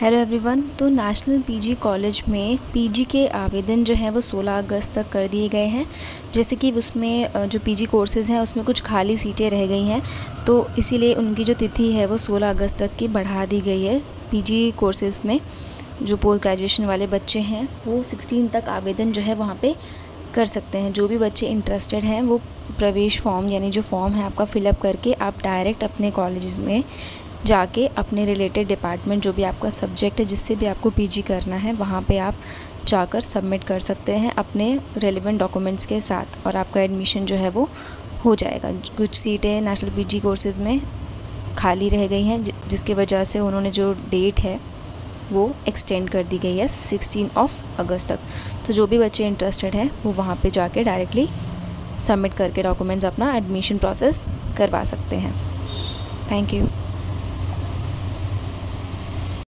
Hello everyone तो national PG college में PG के आवेदन जो हैं वो 16 अगस्त तक कर दिए गए हैं। जैसे कि उसमें जो पीजी कोर्सेज़ हैं, उसमें कुछ खाली सीटें रह गई हैं। तो इसीलिए उनकी जो तिथि है वो 16 अगस्त तक की बढ़ा दी गई है पीजी कोर्सेज़ में। जो पोस्ट ग्रेजुएशन वाले बच्चे हैं, वो सिक्सटीन तक आवेदन जो है वहाँ पर कर सकते हैं। जो भी बच्चे इंटरेस्टेड हैं, वो प्रवेश फॉर्म यानी जो फॉर्म है आपका फ़िलअप करके आप डायरेक्ट अपने कॉलेज में जाके अपने रिलेटेड डिपार्टमेंट जो भी आपका सब्जेक्ट है, जिससे भी आपको पीजी करना है, वहाँ पे आप जाकर सबमिट कर सकते हैं अपने रेलिवेंट डॉक्यूमेंट्स के साथ और आपका एडमिशन जो है वो हो जाएगा। कुछ सीटें नेशनल पीजी कोर्सेज़ में खाली रह गई हैं जिसकी वजह से उन्होंने जो डेट है, वो एक्सटेंड कर दी गई है सिक्सटीन ऑफ़ अगस्त तक। तो जो भी बच्चे इंटरेस्टेड हैं, वो वहाँ पे जाके डायरेक्टली सबमिट करके डॉक्यूमेंट्स अपना एडमिशन प्रोसेस करवा सकते हैं। Thank you